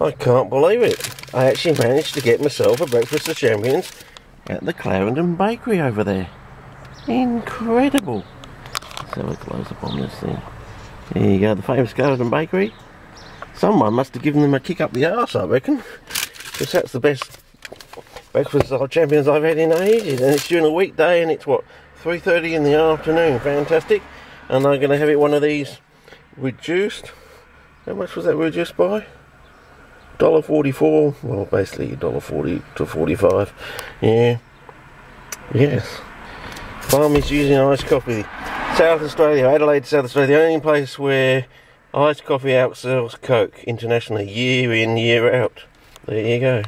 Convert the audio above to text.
I can't believe it. I actually managed to get myself a breakfast of champions at the Clarendon Bakery over there. Incredible. Let's have a close up on this thing. There you go, the famous Clarendon Bakery. Someone must have given them a kick up the arse, I reckon. Because that's the best breakfast of champions I've had in ages. And it's during a weekday and it's what, 3.30 in the afternoon. Fantastic. And I'm going to have it one of these reduced. How much was that reduced by? Dollar forty four. Well, basically dollar forty to forty five. Yeah. Yes. Farmers Union iced coffee. South Australia, Adelaide, South Australia, the only place where iced coffee outsells Coke internationally, year in, year out. There you go.